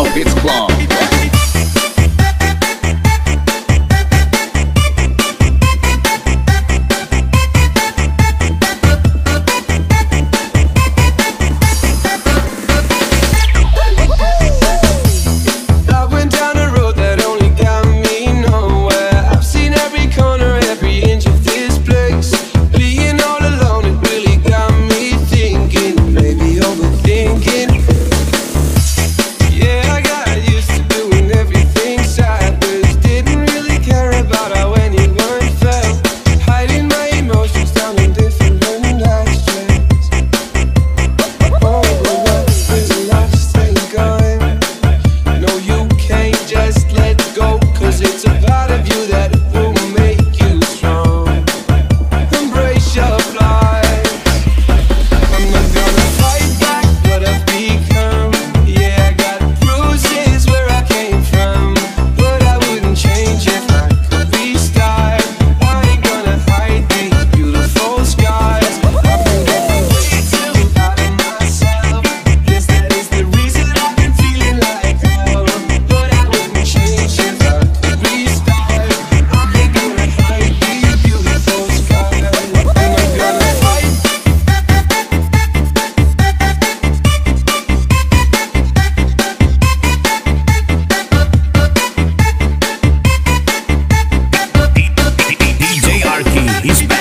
Of it's club. He's back.